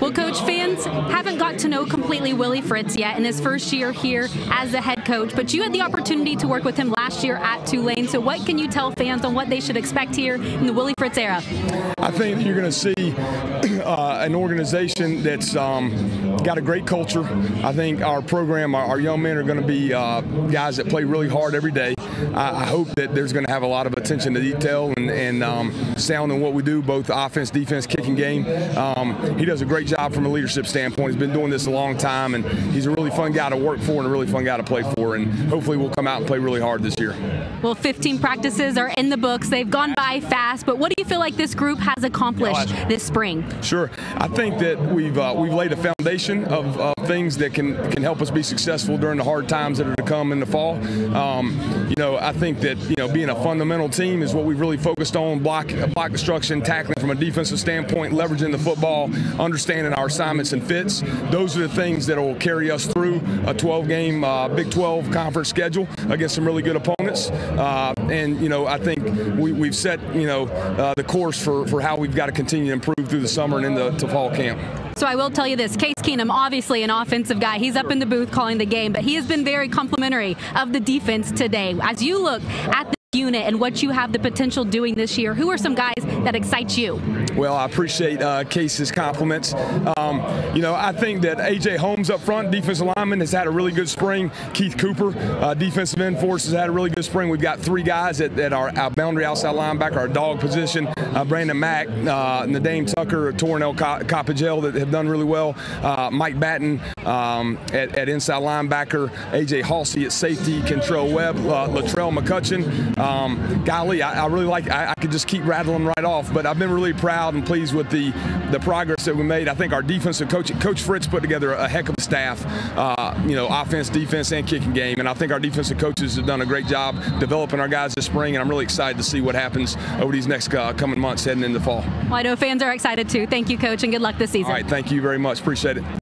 Well, Coach, fans haven't got to know completely Willie Fritz yet in his first year here as the head coach, but you had the opportunity to work with him last year at Tulane. So, what can you tell fans on what they should expect here in the Willie Fritz era? I think you're going to see uh, an organization that's um, got a great culture. I think our program, our, our young men are going to be uh, guys that play really hard every day. I, I hope that there's going to have a lot of attention to detail and, and um, sound in what we do, both offense, defense, kicking game. Um, he does a great job from a leadership standpoint. He's been doing this a long time, and he's a really fun guy to work for and a really fun guy to play for. And hopefully, we'll come out and play really hard this year. Well, 15 practices are in the books. They've gone by fast, but what do you feel like this group has accomplished this spring? Sure, I think that we've uh, we've laid a foundation of, of, things that can can help us be successful during the hard times that are to come in the fall. Um, you know, I think that you know being a fundamental team is what we've really focused on: block block destruction, tackling from a defensive standpoint, leveraging the football, understanding our assignments and fits. Those are the things that will carry us through a 12-game uh, Big 12 conference schedule against some really good opponents. Uh, and you know, I think we, we've set you know uh, the course for for how we've got to continue to improve through the summer and into fall camp. So I will tell you this, Case Keenum, obviously an offensive guy. He's up in the booth calling the game, but he has been very complimentary of the defense today. As you look at the unit and what you have the potential doing this year, who are some guys that excite you? Well, I appreciate uh, Case's compliments. Um, you know, I think that A.J. Holmes up front, defensive lineman, has had a really good spring. Keith Cooper, uh, defensive end force, has had a really good spring. We've got three guys at, at our, our boundary outside linebacker, our dog position. Uh, Brandon Mack, uh, Nadame Tucker, Tornell Coppagel that have done really well. Uh, Mike Batten um, at, at, inside linebacker. A.J. Haulcy at safety. Kentrell Webb, uh, Latrell McCutchin. Um, golly, I, I really like. I, I could just keep rattling right off, but I've been really proud and pleased with the the progress that we made. I think our defensive coach, Coach Fritz, put together a heck of a staff. Uh, you know, offense, defense, and kicking game, and I think our defensive coaches have done a great job developing our guys this spring. And I'm really excited to see what happens over these next uh, coming months heading into fall. Well, I know fans are excited too. Thank you, Coach, and good luck this season. All right, thank you very much. Appreciate it.